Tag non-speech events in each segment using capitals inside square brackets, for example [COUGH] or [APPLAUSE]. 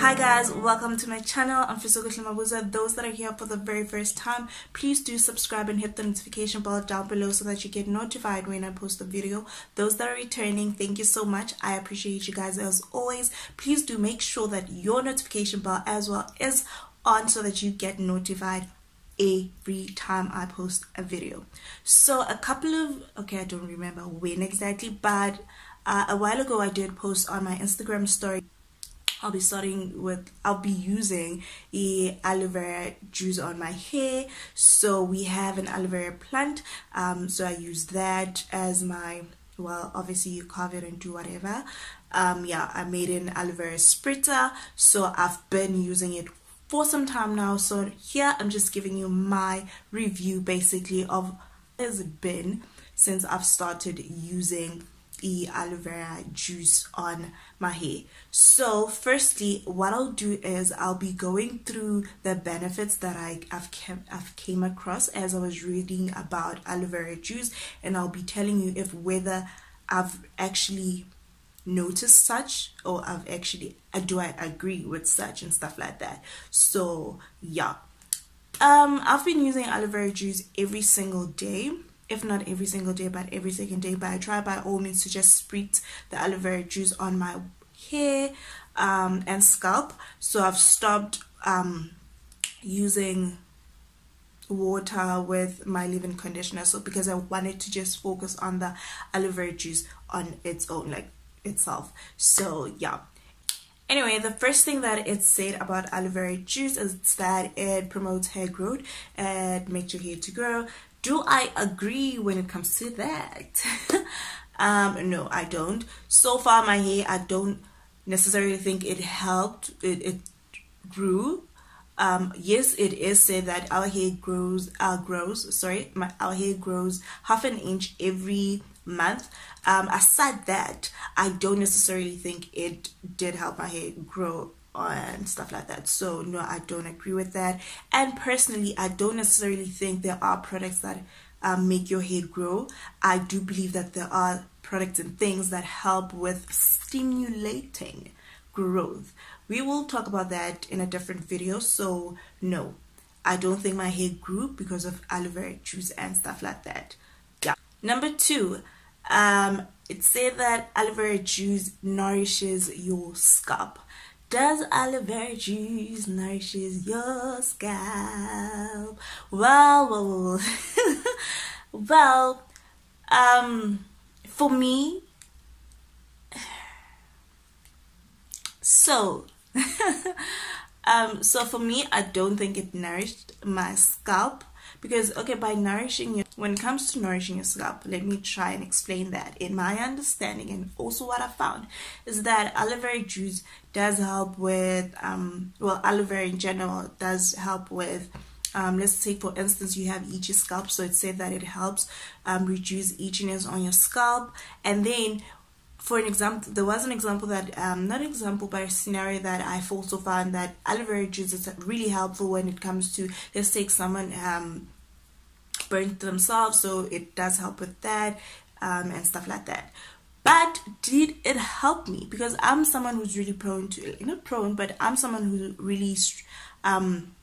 Hi guys, welcome to my channel. I'm Fisokuhle Mabuza. Those that are here for the very first time, please do subscribe and hit the notification bell down below so that you get notified when I post a video. Those that are returning, thank you so much. I appreciate you guys as always. Please do make sure that your notification bell as well is on so that you get notified every time I post a video. So a couple of okay, I don't remember when exactly, but uh, a while ago I did post on my Instagram story I'll be starting with I'll be using a aloe vera juice on my hair. So we have an aloe vera plant um, so I use that as my well obviously you carve it and do whatever. Um, yeah I made an aloe vera spritzer so I've been using it for some time now. So here I'm just giving you my review basically of has it been since I've started using the aloe vera juice on my hair. So firstly what I'll do is I'll be going through the benefits that I, have came, I've came across as I was reading about aloe vera juice and I'll be telling you if whether I've actually noticed such or I've actually uh, do I agree with such and stuff like that. So yeah. Um I've been using aloe vera juice every single day if not every single day but every second day. But I try by all means to just spritz the aloe vera juice on my hair um, and scalp. So I've stopped um, using water with my leave-in conditioner. So because I wanted to just focus on the aloe vera juice on its own like itself. So yeah. Anyway, the first thing that it said about aloe vera juice is that it promotes hair growth and makes your hair to grow, do I agree when it comes to that? [LAUGHS] um, no, I don't. So far, my hair, I don't necessarily think it helped. It, it grew. Um, yes, it is said that our hair grows. Our grows. Sorry, my our hair grows half an inch every month. Um, aside that, I don't necessarily think it did help my hair grow and stuff like that. So no, I don't agree with that. And personally, I don't necessarily think there are products that um, make your hair grow. I do believe that there are products and things that help with stimulating growth. We will talk about that in a different video. So no, I don't think my hair grew because of aloe vera juice and stuff like that. Yeah. Number two, um, it said that aloe vera juice nourishes your scalp. Does aloe vera juice nourishes your scalp? Well, well, well, [LAUGHS] um, for me, [SIGHS] so, [LAUGHS] um, so for me, I don't think it nourished my scalp because okay by nourishing your when it comes to nourishing your scalp let me try and explain that. In my understanding and also what i found is that aloe vera juice does help with um well aloe vera in general does help with um, let's say for instance you have itchy scalp so it said that it helps um, reduce itchiness on your scalp. And then for an example, there was an example that, um, not an example, but a scenario that I've also found that aloe vera juice is really helpful when it comes to, let's take someone um, burnt themselves, so it does help with that um, and stuff like that. But did it help me? Because I'm someone who's really prone to, not prone, but I'm someone who really, um,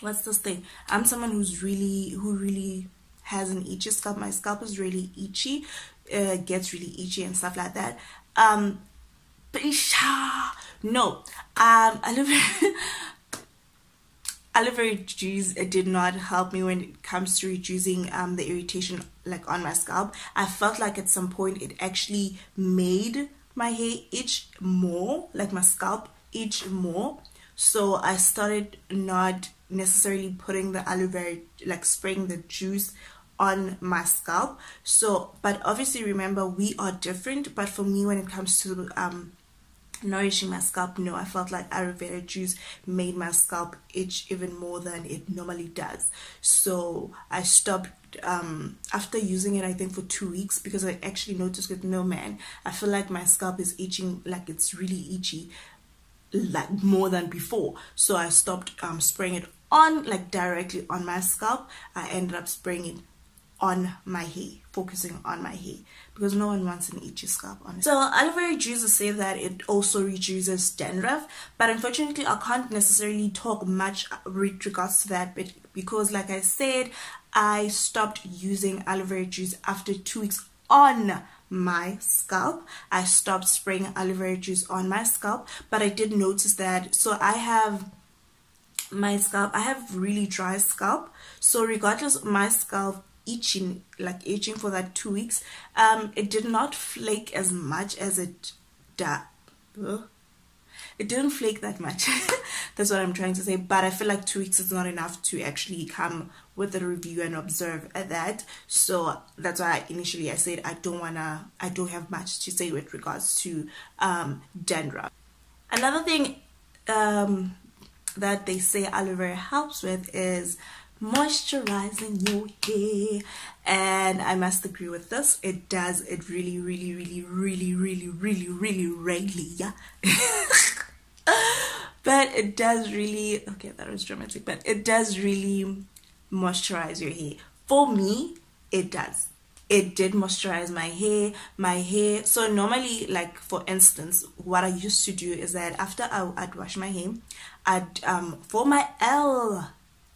what's this thing? I'm someone who's really, who really has an itchy scalp. My scalp is really itchy uh, gets really itchy and stuff like that. Um, but no, um, aloe vera, [LAUGHS] aloe vera juice did not help me when it comes to reducing um the irritation like on my scalp. I felt like at some point it actually made my hair itch more, like my scalp itch more. So I started not necessarily putting the aloe vera, like spraying the juice on my scalp. So but obviously remember we are different. But for me when it comes to um nourishing my scalp no i felt like aloe vera juice made my scalp itch even more than it normally does. So i stopped um after using it i think for two weeks because i actually noticed with no man i feel like my scalp is itching like it's really itchy like more than before. So i stopped um spraying it on like directly on my scalp. I ended up spraying it on my hair, focusing on my hair because no one wants an itchy scalp honestly. So aloe vera juices say that it also reduces dandruff, but unfortunately I can't necessarily talk much with regards to that but because like I said, I stopped using aloe vera juice after two weeks on my scalp. I stopped spraying aloe vera juice on my scalp, but I did notice that. So I have my scalp, I have really dry scalp. So regardless, my scalp itching, like itching for that two weeks, um, it did not flake as much as it did. It didn't flake that much. [LAUGHS] That's what I'm trying to say. But I feel like two weeks is not enough to actually come with a review and observe that. So that's why initially I said I don't wanna, I don't have much to say with regards to um, dandruff. Another thing um, that they say aloe vera helps with is moisturizing your hair. And I must agree with this it does it really really really really really really really really yeah. [LAUGHS] But it does really okay that was dramatic but it does really moisturize your hair. For me it does. It did moisturize my hair my hair. So normally like for instance what i used to do is that after I, would wash my hair i'd um for my l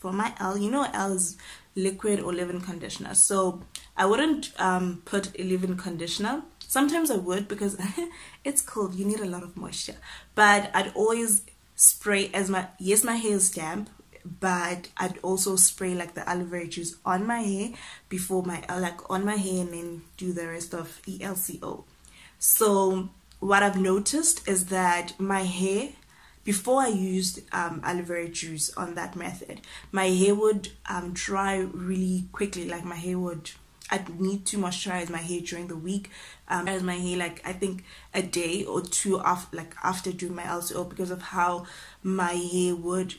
for my L, you know L is liquid or leave-in conditioner. So I wouldn't um, put a leave-in conditioner. Sometimes I would because [LAUGHS] it's cold. You need a lot of moisture. But I'd always spray as my yes, my hair is damp, but I'd also spray like the aloe vera juice on my hair before my like on my hair and then do the rest of LCO. So what I've noticed is that my hair before I used um, aloe vera juice on that method, my hair would um, dry really quickly. Like my hair would, I'd need to moisturize my hair during the week. Um, as my hair, like I think a day or two after, like after doing my LCO, because of how my hair would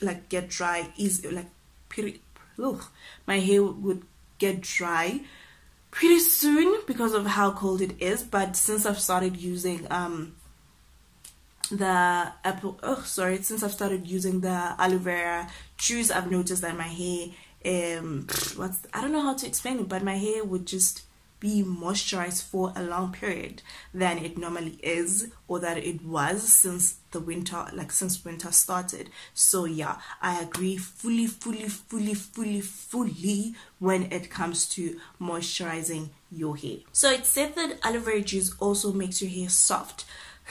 like get dry. Is like pretty, ugh, my hair would get dry pretty soon because of how cold it is. But since I've started using um the apple oh sorry since i've started using the aloe vera juice i've noticed that my hair um what's i don't know how to explain it but my hair would just be moisturized for a long period than it normally is or that it was since the winter like since winter started. So yeah i agree fully fully fully fully fully when it comes to moisturizing your hair. So it said that aloe vera juice also makes your hair soft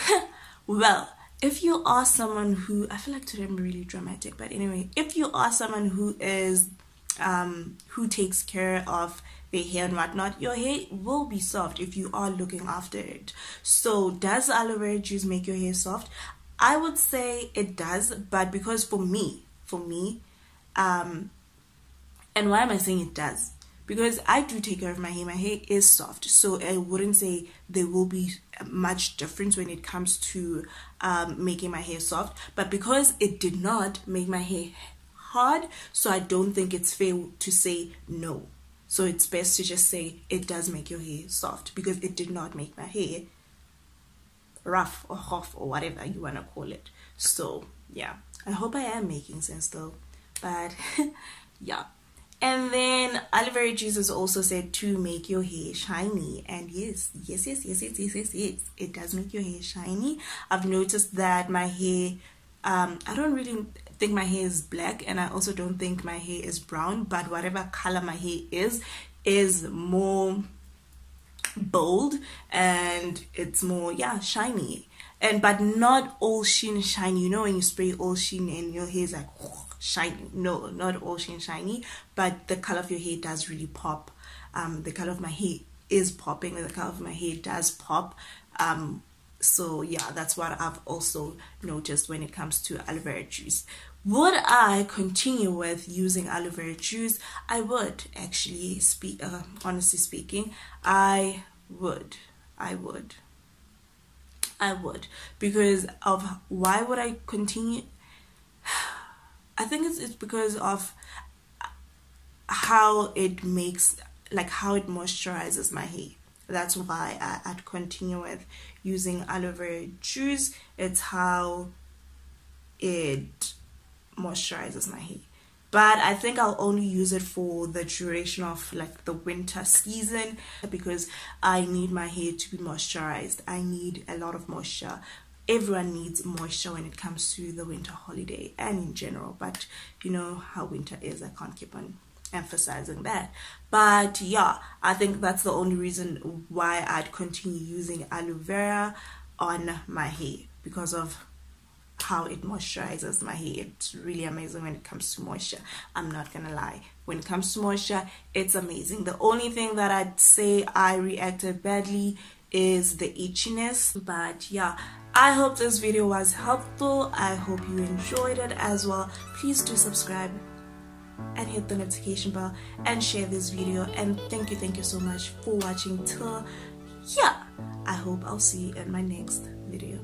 [LAUGHS] Well, if you are someone who I feel like today I'm really dramatic, but anyway, if you are someone who is um who takes care of their hair and whatnot, your hair will be soft if you are looking after it. So does aloe vera juice make your hair soft? I would say it does, but because for me, for me, um and why am I saying it does? Because I do take care of my hair. My hair is soft, so I wouldn't say there will be much difference when it comes to um, making my hair soft. But because it did not make my hair hard, so I don't think it's fair to say no. So it's best to just say it does make your hair soft because it did not make my hair rough or rough or whatever you want to call it. So yeah, I hope I am making sense though. But [LAUGHS] yeah. And then aloe Jesus also said to make your hair shiny. And yes, yes, yes, yes, yes, yes, yes, yes. It does make your hair shiny. I've noticed that my hair, um, I don't really think my hair is black and I also don't think my hair is brown. But whatever color my hair is, is more bold and it's more, yeah, shiny. And but not oil sheen shiny. You know when you spray oil sheen and your hair is like shiny. No, not oil sheen shiny, but the color of your hair does really pop. Um, the color of my hair is popping, the color of my hair does pop. Um, so yeah, that's what I've also noticed when it comes to aloe vera juice. Would I continue with using aloe vera juice? I would actually speak. Uh, honestly speaking, I would. I would. I would because of why would I continue I think it's, it's because of how it makes like how it moisturizes my hair. That's why I, I'd continue with using aloe vera juice. It's how it moisturizes my hair. But I think I'll only use it for the duration of like the winter season because I need my hair to be moisturized. I need a lot of moisture everyone needs moisture when it comes to the winter holiday and in general but you know how winter is i can't keep on emphasizing that. But yeah i think that's the only reason why i'd continue using aloe vera on my hair because of how it moisturizes my hair. It's really amazing when it comes to moisture. I'm not gonna lie. When it comes to moisture it's amazing. The only thing that i'd say i reacted badly is the itchiness but yeah I hope this video was helpful. I hope you enjoyed it as well. Please do subscribe and hit the notification bell and share this video. And thank you, thank you so much for watching till yeah. I hope I'll see you in my next video.